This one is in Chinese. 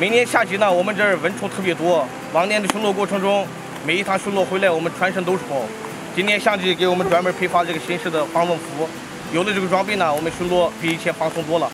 每年夏季呢我们这儿蚊虫特别多往年的巡逻过程中每一趟巡逻回来我们全身都是包今年夏季给我们专门配发这个新式的防蚊服有了这个装备呢我们巡逻比以前放松多了。